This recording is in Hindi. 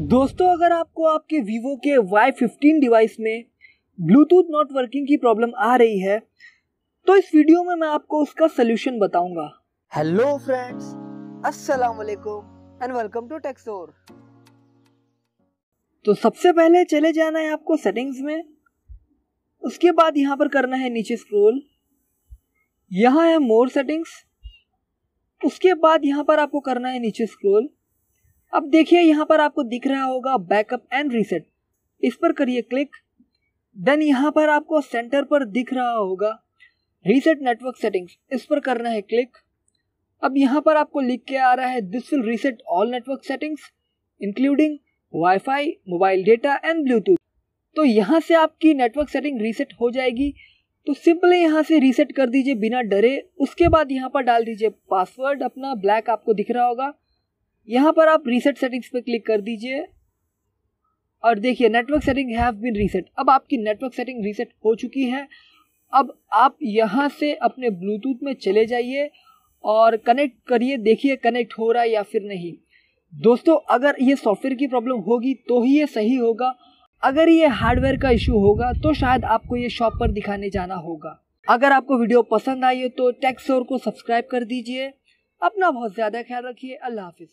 दोस्तों अगर आपको आपके वीवो के Y15 डिवाइस में ब्लूटूथ नॉट वर्किंग की प्रॉब्लम आ रही है तो इस वीडियो में मैं आपको उसका सोल्यूशन बताऊँगा। हेलो फ्रेंड्स अस्सलाम वालेकुम एंड वेलकम टू टेक्सोर तो सबसे पहले चले जाना है आपको सेटिंग्स में। उसके बाद यहाँ पर करना है नीचे स्क्रॉल यहाँ है मोर सेटिंग्स उसके बाद यहाँ पर आपको करना है नीचे स्क्रॉल अब देखिए यहाँ पर आपको दिख रहा होगा बैकअप एंड रीसेट इस पर करिए क्लिक देन यहाँ पर आपको सेंटर पर दिख रहा होगा रीसेट नेटवर्क सेटिंग्स इस पर करना है क्लिक अब यहाँ पर आपको लिख के आ रहा है this will reset all network settings including wifi mobile data and Bluetooth तो यहाँ से आपकी नेटवर्क सेटिंग रीसेट हो जाएगी। तो सिंपली यहाँ से रीसेट कर दीजिए बिना डरे। उसके बाद यहाँ पर डाल दीजिए पासवर्ड अपना ब्लैक आपको दिख रहा होगा। यहाँ पर आप रीसेट सेटिंग्स पे क्लिक कर दीजिए। और देखिए network setting have been reset अब आपकी नेटवर्क सेटिंग रीसेट हो चुकी है। अब आप यहाँ से अपने ब्लूटूथ में चले जाइए और कनेक्ट करिए। देखिए कनेक्ट हो रहा है या फिर नहीं। दोस्तों, अगर ये सॉफ्टवेयर की प्रॉब्लम होगी तो ही ये सही होगा। अगर ये हार्डवेयर का इशू होगा तो शायद आपको ये शॉप पर दिखाने जाना होगा। अगर आपको वीडियो पसंद आई हो तो टेक्सोर को सब्सक्राइब कर दीजिए। अपना बहुत ज़्यादा ख्याल रखिए। अल्लाह हाफिज़।